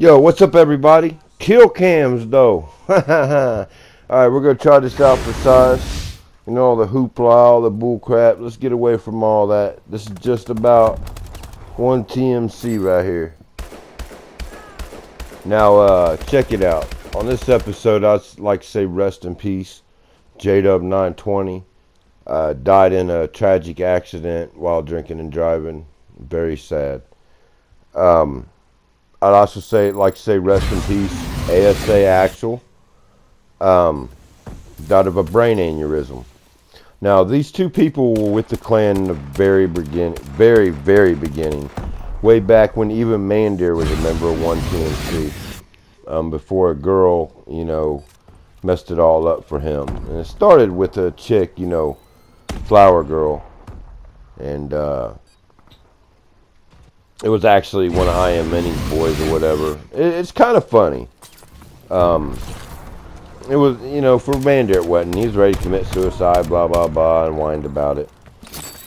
Yo, what's up, everybody? Kill cams, though. all right, we're gonna try this out for size. You know all the hoopla, all the bull crap. Let's get away from all that. This is just about one TMC right here. Now, uh, check it out. On this episode, I'd like to say rest in peace. J-Dub 920 uh, died in a tragic accident while drinking and driving. Very sad. Um, I'd also say, like say, rest in peace, ASA Actual. Um, died of a brain aneurysm. Now, these two people were with the clan in the very beginning, very, very beginning, way back when even Mandir was a member of One TMC. Um, before a girl, you know, messed it all up for him. And it started with a chick, you know, Flower Girl, and uh, it was actually one of I Am Many's boys or whatever. It, it's kind of funny. Um, it was, you know, for Bandit Wetting, he's ready to commit suicide, blah, blah, blah, and whined about it.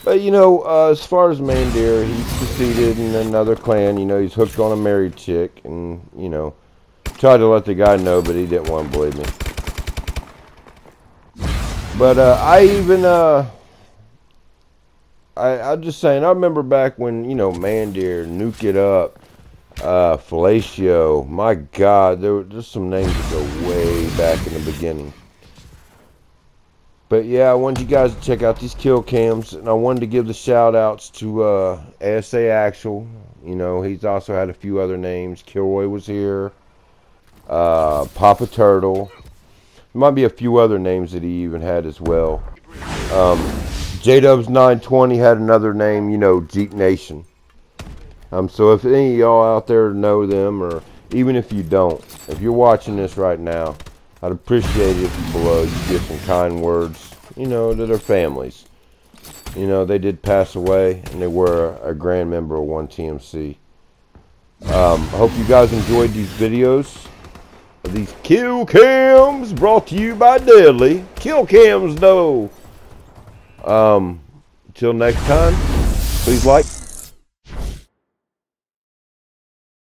But, you know, uh, as far as Mandir, he succeeded in another clan. You know, he's hooked on a married chick, and, you know, tried to let the guy know, but he didn't want to believe me. But uh, I even, uh, I, I'm just saying, I remember back when, you know, Mandir, Nuke It Up, uh, Fellatio, my God, there were just some names that go way back in the beginning. But yeah, I wanted you guys to check out these kill cams, and I wanted to give the shout outs to uh, ASA Actual. You know, he's also had a few other names. Kilroy was here, uh, Papa Turtle. There might be a few other names that he even had as well. Um, J-Dubs 920 had another name, you know, Jeep Nation. Um, so if any of y'all out there know them, or even if you don't, if you're watching this right now, I'd appreciate it if below you give some kind words, you know, to their families. You know, they did pass away, and they were a, a grand member of One TMC. Um, I hope you guys enjoyed these videos. These kill cams brought to you by Deadly. Kill cams, though. Um, until next time, please like,